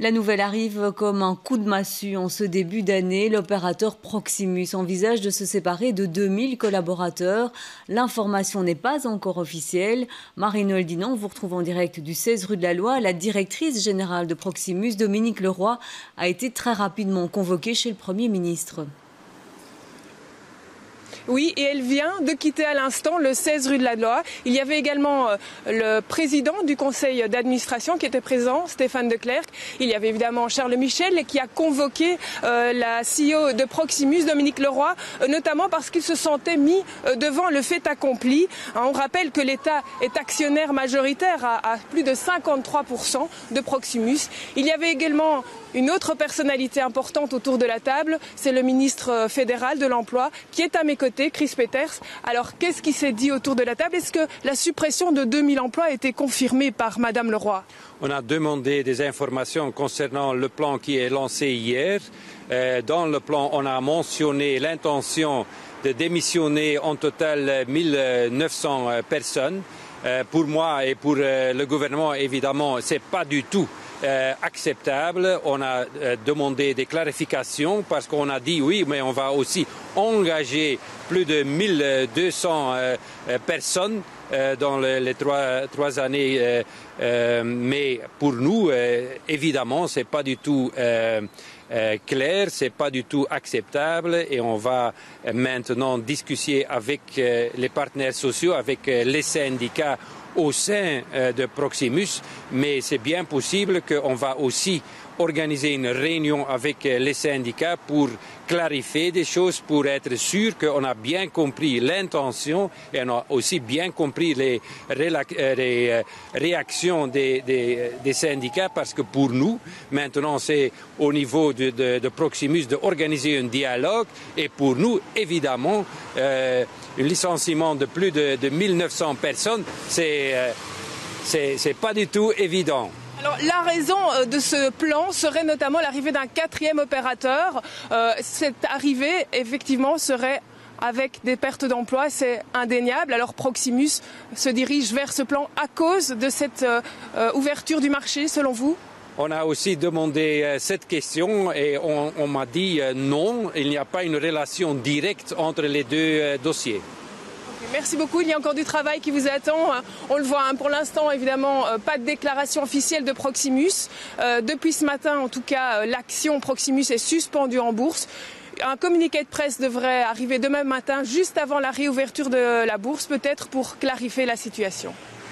La nouvelle arrive comme un coup de massue en ce début d'année. L'opérateur Proximus envisage de se séparer de 2000 collaborateurs. L'information n'est pas encore officielle. Marine Oldinan vous retrouve en direct du 16 rue de la Loi. La directrice générale de Proximus, Dominique Leroy, a été très rapidement convoquée chez le Premier ministre. Oui, et elle vient de quitter à l'instant le 16 rue de la Loi. Il y avait également euh, le président du conseil d'administration qui était présent, Stéphane de Clercq. Il y avait évidemment Charles Michel qui a convoqué euh, la CEO de Proximus, Dominique Leroy, euh, notamment parce qu'il se sentait mis devant le fait accompli. Hein, on rappelle que l'État est actionnaire majoritaire à, plus de 53% de Proximus. Il y avait également une autre personnalité importante autour de la table, c'est le ministre fédéral de l'Emploi qui est à mes Chris Peters. Alors, qu'est-ce qui s'est dit autour de la table? Est-ce que la suppression de 2000 emplois a été confirmée par Madame Leroy? On a demandé des informations concernant le plan qui est lancé hier. Euh, dans le plan, on a mentionné l'intention de démissionner en total 1900 euh, personnes. Euh, pour moi et pour le gouvernement, évidemment, ce n'est pas du tout euh, acceptable. On a euh, demandé des clarifications parce qu'on a dit oui, mais on va aussi engager plus de 1200 euh, personnes dans les, trois, trois, années. mais pour nous, évidemment, c'est pas du tout clair, c'est pas du tout acceptable et on va maintenant discuter avec les partenaires sociaux, avec les syndicats au sein euh, de Proximus, mais c'est bien possible qu'on va aussi organiser une réunion avec euh, les syndicats pour clarifier des choses, pour être sûr qu'on a bien compris l'intention et on a aussi bien compris les, euh, réactions des, syndicats parce que pour nous, maintenant c'est au niveau de, Proximus d'organiser un dialogue et pour nous, évidemment, un licenciement de plus de, de 1900 personnes, euh, c'est pas du tout évident. Alors, la raison euh, de ce plan serait notamment l'arrivée d'un quatrième opérateur. Euh, cette arrivée, effectivement, serait avec des pertes d'emplois, c'est indéniable. Alors Proximus se dirige vers ce plan à cause de cette ouverture du marché, selon vous? On a aussi demandé cette question et on, m'a dit non, il n'y a pas une relation directe entre les deux dossiers. Merci beaucoup. Il y a encore du travail qui vous attend. On le voit hein, pour l'instant, évidemment, euh, pas de déclaration officielle de Proximus. Euh, depuis ce matin, en tout cas, euh, l'action Proximus est suspendue en bourse. Un communiqué de presse devrait arriver demain matin, juste avant la réouverture de la bourse, peut-être pour clarifier la situation.